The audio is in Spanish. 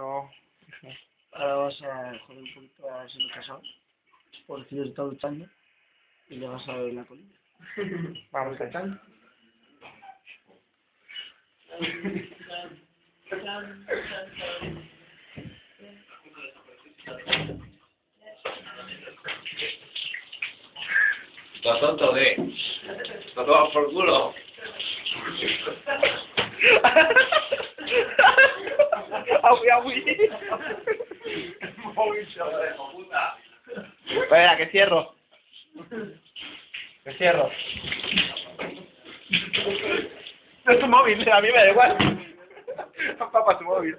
No. Ahora vas a joder un poquito a ese casado. Porque se está luchando. Y le vas a ver la colilla. Vamos a echar. Lo tonto de. Lo tomas por culo. Aui, aui. Espera, que cierro. Que cierro. Es tu móvil, a mí me da igual. Papá, tu móvil.